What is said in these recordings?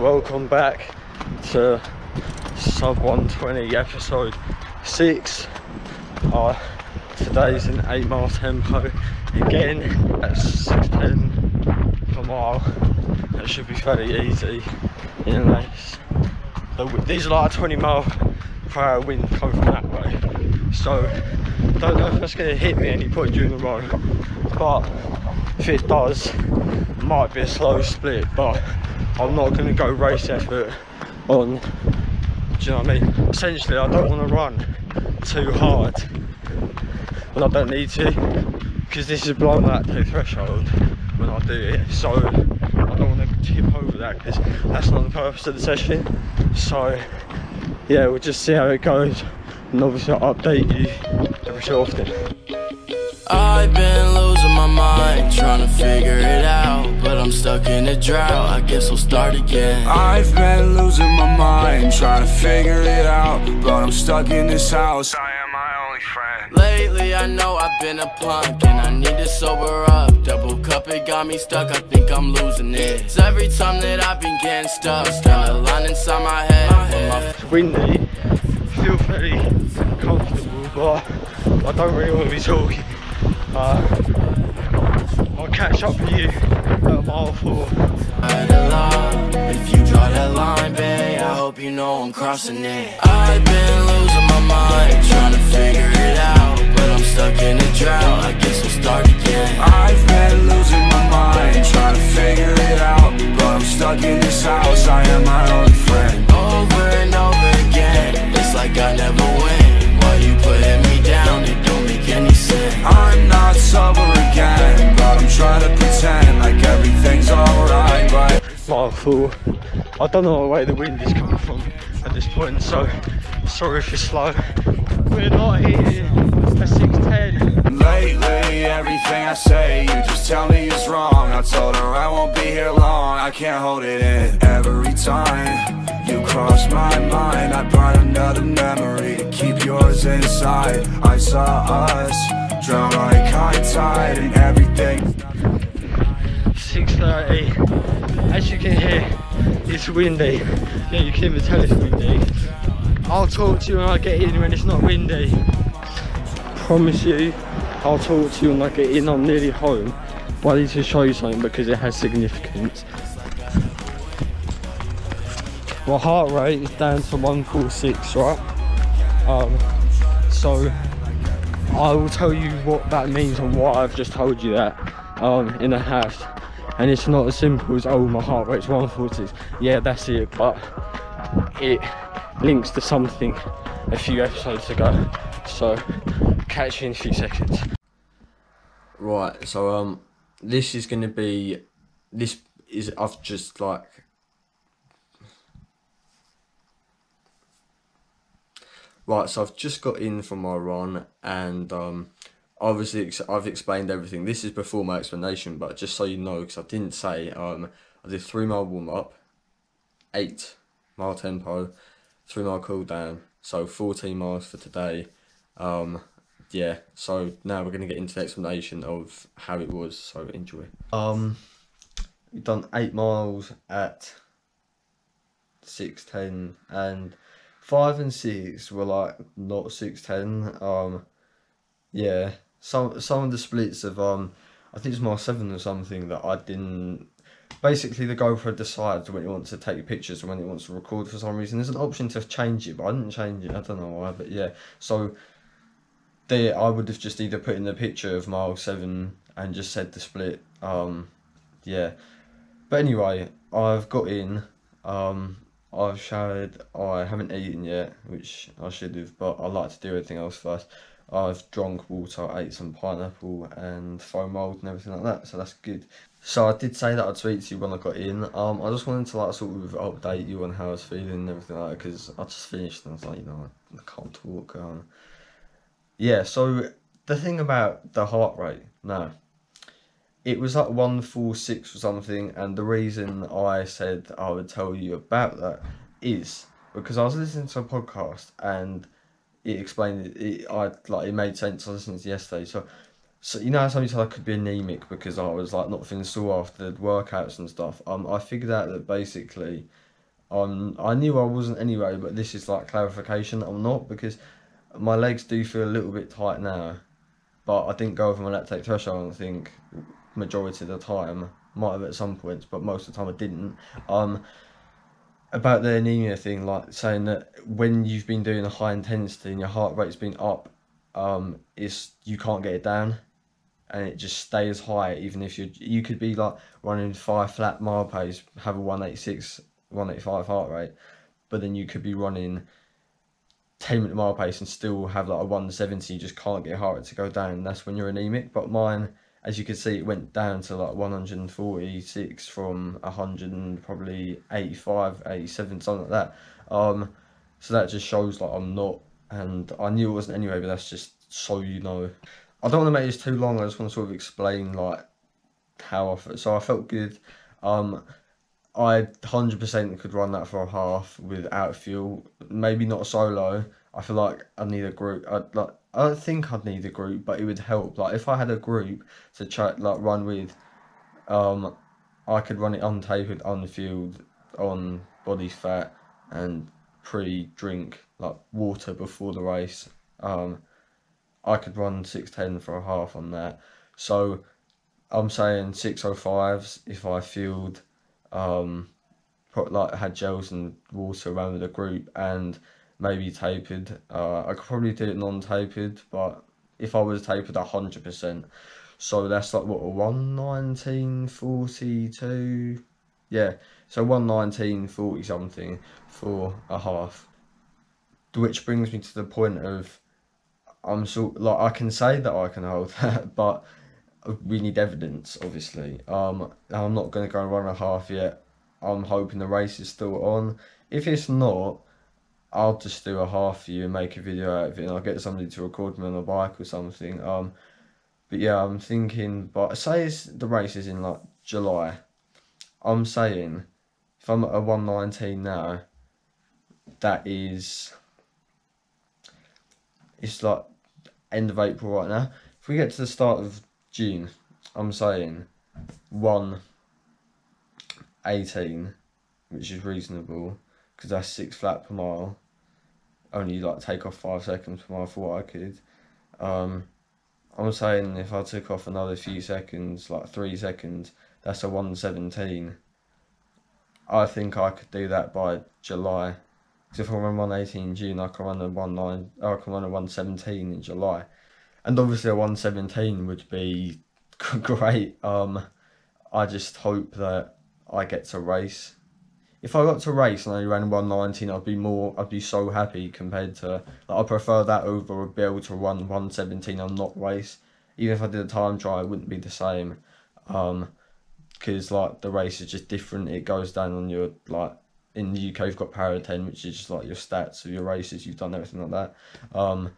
welcome back to sub 120 episode 6 uh, today's an 8 mile tempo. Again at 610 per mile. It should be fairly easy in a so these are like a 20 mile per hour wind coming from that way. So don't know if that's going to hit me any point during the run but if it does might be a slow split but I'm not going to go race effort on do you know what I mean? Essentially I don't want to run too hard. When I don't need to because this is below that threshold when I do it. So I don't want to tip over that because that's not the purpose of the session. So yeah we'll just see how it goes. And obviously I'll update you every so often losing my mind trying to figure it out But I'm stuck in a drought, I guess I'll start again. I've been losing my mind trying to figure it out But I'm stuck in this house, I am my only friend. Lately I know I've been a punk and I need to sober up. Double cup it got me stuck, I think I'm losing it. It's every time that I've been getting stuck Got a line inside my head. When my it's windy feel fairly comfortable but I don't really want to be talking uh, I'll catch up with you at mile four. If you draw that line, babe, I hope you know I'm crossing it. I've been losing my mind, trying to figure it out. But I'm stuck in a drought, I guess we'll start again. I've been losing my mind trying to figure it out But I'm stuck in this house, I am my only friend Over and over again, it's like I never win. I'm not sober again But I'm trying to pretend like everything's alright But mile four I don't know where the wind is coming from at this point so sorry if it's slow. We're not hitting a 610 Lately, everything I say, you just tell me is wrong. I told her I won't be here long, I can't hold it in Every time you cross my mind. I brought another memory to keep yours inside. I saw us drown like high tide and everything 6.30 as you can hear it's windy. Yeah you can even tell it's windy. I'll talk to you when I get in when it's not windy. Promise you I'll talk to you when I get in. I'm nearly home but I need to show you something because it has significance. My heart rate is down to 146 right? Um so I will tell you what that means and why I've just told you that um, in a house. And it's not as simple as, oh, my heart rate's 140. Yeah, that's it, but it links to something a few episodes ago. So, catch you in a few seconds. Right, so um, this is going to be, this is, I've just like, Right, so I've just got in from my run and um, obviously I've explained everything. This is before my explanation, but just so you know, because I didn't say, um, I did three mile warm up, eight mile tempo, three mile cool down, so 14 miles for today. Um, yeah, so now we're going to get into the explanation of how it was, so enjoy. Um, we've done eight miles at 610 and five and six were like not 610 um yeah. Some some of the splits of um i think it's mile seven or something that i didn't basically the GoPro decides when it wants to take pictures and when it wants to record for some reason. There's an option to change it but i didn't change it. I don't know why but yeah. So there i would have just either put in the picture of mile seven and just said the split um yeah. But anyway i've got in um I've showered, I haven't eaten yet, which I should have, but I like to do everything else first. I've drunk water, ate some pineapple and foam rolled and everything like that, so that's good. So I did say that I'd speak to you when I got in. Um, I just wanted to like sort of update you on how I was feeling and everything like that, because I just finished and I was like, you know, I can't talk. Um, yeah, so the thing about the heart rate, now, it was like 146 or something and the reason i said i would tell you about that is because i was listening to a podcast and it explained it, it i like it made sense i listened to yesterday so so you know how sometimes i could be anemic because i was like not feeling sore after the workouts and stuff um i figured out that basically Um, I knew I wasn't anyway, but this is like clarification. I'm not because my legs do feel a little bit tight now, but I didn't go over my lactate threshold. I think majority of the time, might have at some points, but most of the time I didn't. Um, about the anemia thing, like saying that when you've been doing a high intensity and your heart rate's been up, um, is you can't get it down, and it just stays high even if you you could be like running five flat mile pace, have a 186, 185 heart rate, but then you could be running 10 minute mile pace and still have like a 170, you just can't get your heart rate to go down. That's when you're anemic. But mine, as you can see, it went down to like 146 from 100 probably 85, 87, something like that. Um, so that just shows like I'm not, and I knew it wasn't anyway, but that's just so you know. I don't want to make this too long. I just want to sort of explain like how I felt. So I felt good. Um, I hundred percent could run that for a half without fuel. Maybe not solo. I feel like I need a group. I like. I don't think I'd need a group, but it would help. Like if I had a group to try like run with, um, I could run it untapered, unfueled, on body fat, and pre-drink like water before the race. Um, I could run six ten for a half on that. So, I'm saying six oh fives if I fueled um, put like had gels and water around with the group and maybe tapered. Uh, I could probably do it non-tapered, but if I was tapered, hundred percent. So that's like what forty two, yeah. So one nineteen forty something for a half. Which brings me to the point of I'm so like I can say that I can hold that, but we need evidence, obviously. Um, I'm not going to go and run a half yet. I'm hoping the race is still on. If it's not, I'll just do a half for you and make a video out of it, and I'll get somebody to record me on a bike or something. Um, but yeah, I'm thinking. But say the race is in like July. I'm saying, if I'm at a one nineteen now, that is. It's like end of April right now. If we get to the start of June, I'm saying one eighteen, which is reasonable because that's six flat per mile. Only like take off five seconds per mile for what I could. Um, I'm saying if I took off another few seconds, like three seconds, that's a one seventeen. I think I could do that by July. Because if I run one eighteen in June, I can run a one nine. I can run a one seventeen in July and obviously a 117 would be great. Um, I just hope that I get to race. If I got to race and I ran 119, I'd be more. I'd be so happy compared to. Like, I prefer that over be able to run 117 and not race. Even if I did a time trial, it wouldn't be the same. Um, because like the race is just different. It goes down on your like in the UK you've got power 10, which is just like your stats of your races. You've done everything like that. Um,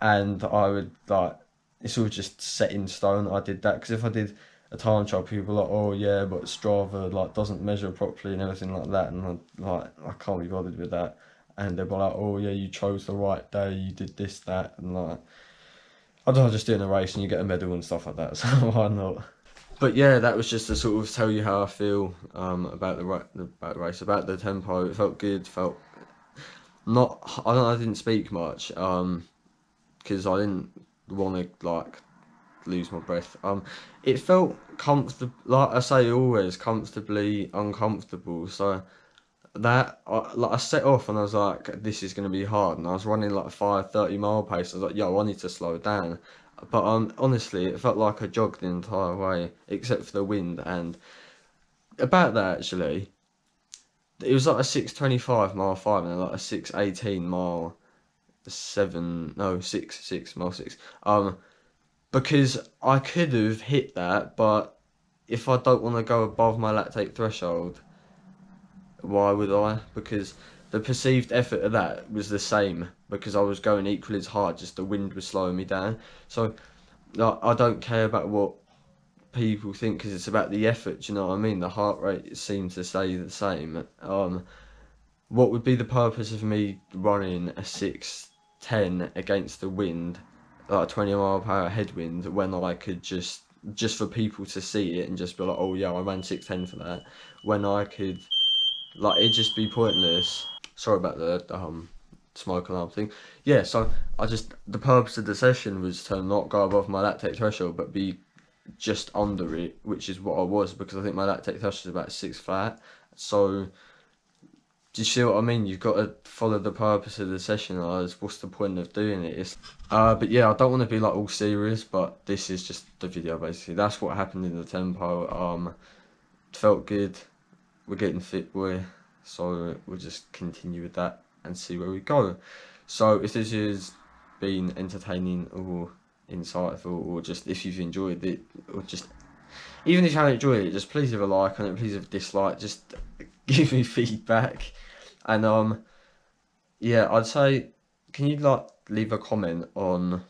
and I would like it's all just set in stone. I did that because if I did a time trial, people like, oh yeah, but Strava like doesn't measure properly and everything like that, and I like I can't be bothered with that. And they'd be like, oh yeah, you chose the right day, you did this, that, and like I don't know, just doing a race and you get a medal and stuff like that. So why not? But yeah, that was just to sort of tell you how I feel um, about the right about the race, about the tempo. It felt good. Felt not. I don't. I didn't speak much. Um, because I didn't want to like lose my breath. Um, it felt comfortable, like I say always, comfortably uncomfortable. So that I, like I set off and I was like, this is gonna be hard, and I was running like five thirty mile pace. I was like, yo, I need to slow down. But um, honestly, it felt like I jogged the entire way, except for the wind. And about that actually, it was like a six twenty five mile five and like a six eighteen mile seven, no, six, six, mile six. Um, because I could have hit that, but if I don't want to go above my lactate threshold, why would I? Because the perceived effort of that was the same because I was going equally as hard, just the wind was slowing me down. So, like, I don't care about what people think because it's about the effort. you know what I mean? The heart rate seems to stay the same. Um, what would be the purpose of me running a six 10 against the wind, like 20 mile per hour headwind, when I could just just for people to see it and just be like, oh yeah, I ran 610 for that. When I could like it'd just be pointless. Sorry about the, the um smoke alarm thing. Yeah, so I just the purpose of the session was to not go above my lactate threshold, but be just under it, which is what I was because I think my lactate threshold is about six flat. So do you see what I mean? You've got to follow the purpose of the session. Otherwise, what's the point of doing it? It's, uh, but yeah, I don't want to be like all serious, but this is just the video basically. That's what happened in the tempo. Um, felt good. We're getting fit, boy. So we'll just continue with that and see where we go. So if this has been entertaining or insightful, or just if you've enjoyed it, or just even if you haven't enjoyed it, just please leave a like on it. Please leave a dislike. Just give me feedback. And um, yeah, I'd say, can you like leave a comment on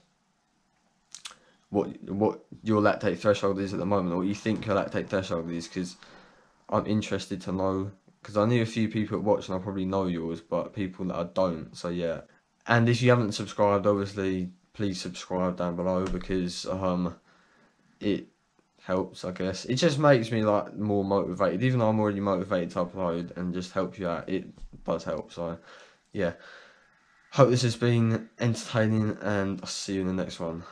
what what your lactate threshold is at the moment, or you think your lactate threshold is? Because I'm interested to know. Because I knew a few people watching, I probably know yours, but people that I don't. So yeah. And if you haven't subscribed, obviously, please subscribe down below because um, it helps, I guess. It just makes me like more motivated, even though I'm already motivated to upload and just help you out. It does help. So, yeah. Hope this has been entertaining, and I'll see you in the next one.